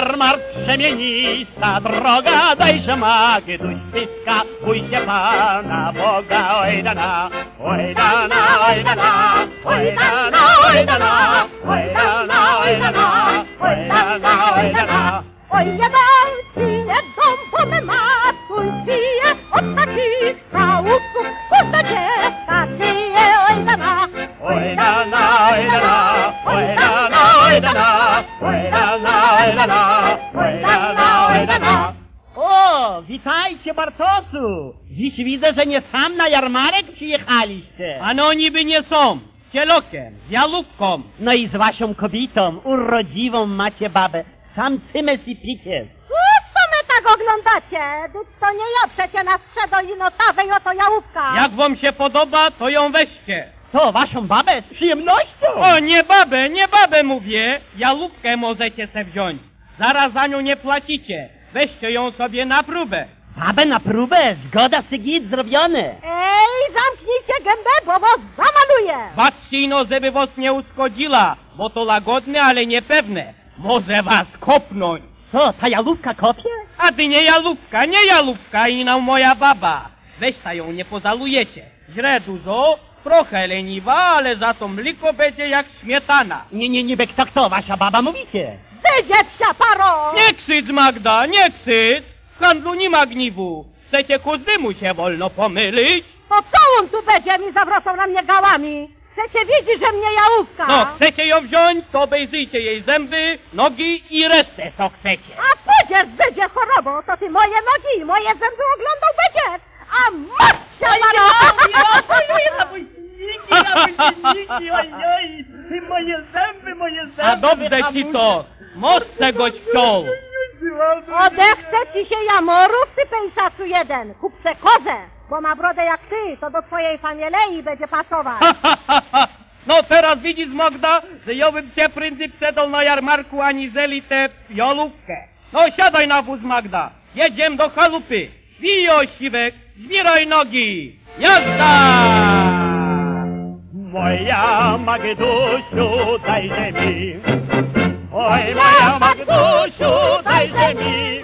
na jarmark przemienista droga, dajże Magduś pyska, bójcie Pana Boga, oj dana, oj dana, oj dana, oj dana, oj dana, oj Bartosu! Dziś widzę, że nie sam na jarmarek przyjechaliście. Ano niby nie są. Z cielokiem, z. No i z wasią kobietą, urodziwą macie babę. Sam cymes i pikies. Cóż to my tak oglądacie? To nie ja przecie nas przedo i notawę i oto jałówka. Jak wam się podoba, to ją weźcie. Co, waszą babę? Z przyjemnością! O, nie babę, nie babę mówię. Jalówkę możecie se wziąć. Zaraz za nią nie płacicie. Weźcie ją sobie na próbę. Babę na próbę, zgoda Sygit zrobiony. Ej, zamknijcie gębę, bo was zamaluję. Patrzcie no, żeby was nie uszkodziła, bo to łagodne, ale niepewne. Może was kopnąć. Co, ta jalówka kopie? A ty nie jalówka, nie jalówka, inna moja baba. Weź ta ją, nie pozalujecie. Źle dużo, trochę leniwa, ale za to mliko będzie jak śmietana. Nie, nie, niby kto, kto, wasza baba mówicie. Wyjdzie psia paro. Nie krzycz, Magda, nie krzycz! W handlu nie ma gniwu. Chcecie każdemu się wolno pomylić? To co on tu będzie mi zawracał na mnie gałami? Chcecie wiedzieć, że mnie jałówka? No, chcecie ją wziąć, to obejrzyjcie jej zęby, nogi i resztę, co chcecie. A pójdziesz, będzie chorobą, to ty moje nogi i moje zęby oglądał będziesz. A masz się moje zęby, moje zęby. A dobrze ci to, moc czegoś wciął. Odechce ci się jamorów, ty pejsacu jeden. Kup se kozę, bo ma brodę jak ty, to do twojej fanielei będzie pasować. No teraz widzisz Magda, że ja bym cię prędzej przedał na jarmarku aniżeli tę jolówkę. No siadaj na wóz Magda, jedziemy do chalupy. Wijo siwek, zbieraj nogi. Jazda! Moja Magdusiu, dajże mi. Oj, moja Magdusiu, dai de mi,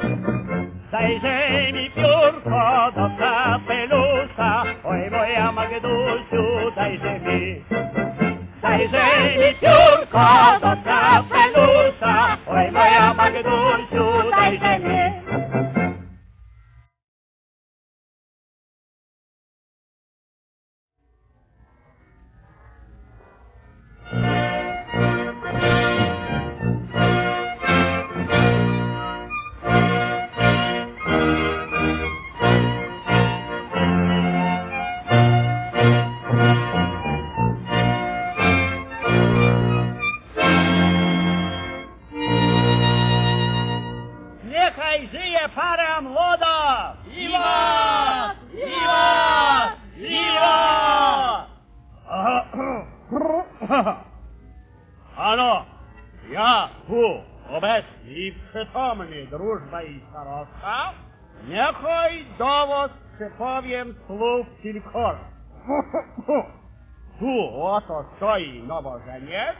dai de mi fior tu obecny i przytomny drużba i starosta, niechaj do was przypowiem słów kilkoro. Tu oto stoi nowożeniec,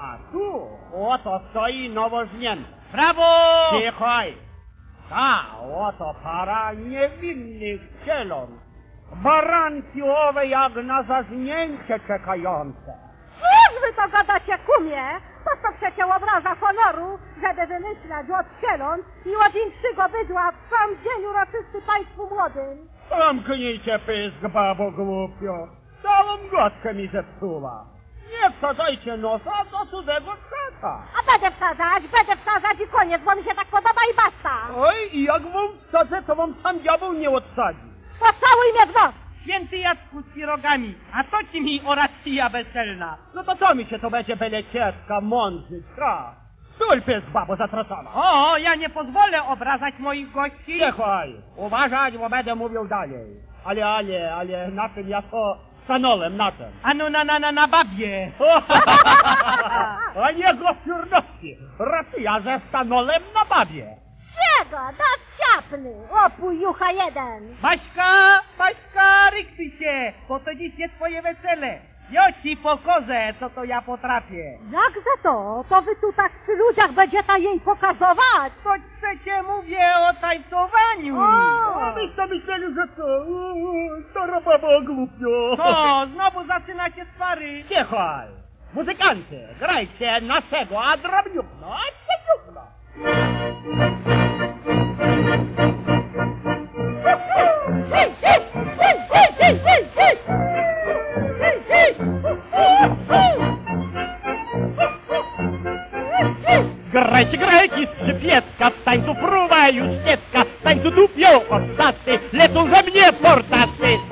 a tu oto stoi nowożnięta. Brawo! Cichaj! Ta oto para niewinnych cieląt. Baranki owe jak na zażnięcie czekające. Cóż wy to gadacie, kumie? To to przecie obraza honoru, żeby wymyślać od i od bydła w sam dzień uroczysty państwu młodym. Zamknijcie pysk, babo głupio. Całą gotkę mi zepsuła. Nie wsadzajcie nosa do cudzego świata. A będę wsadzać, będę wsadzać i koniec, bo mi się tak podoba i basta. Oj, i jak wam wsadzę, to wam sam diabeł nie odsadzi. Pocałuj mnie w nos. Święty Jacku z pirogami, a to ci mi oracja weselna. No to co mi się to będzie belecietka, mądrzy, tra? Stój pysk, babo zatracona. O, ja nie pozwolę obrazać moich gości. Cichaj, uważać, bo będę mówił dalej. Ale, ale, ale na czym ja to stanąłem, na czym? Ano na, na, na, na babie. A nie gościurności. Racja, że stanąłem na babie. Czego? Do ciapny. Opój jucha jeden. Baśka, Baśka, rykty się, bo to dziś jest twoje wesele. Ja ci pokozę, co to ja potrafię. Jak za to? To wy tu tak przy ludziach będziecie jej pokazować. To przecie mówię o tańcowaniu. O! A myście myśleli, że co? Uuu, Stara baba głupio. Co, znowu zaczynacie spary? Cicho! Muzykanty, grajcie naszego, a drobniukno, a cieniukno. стань дуду пьел остаться, лету за мне портаться.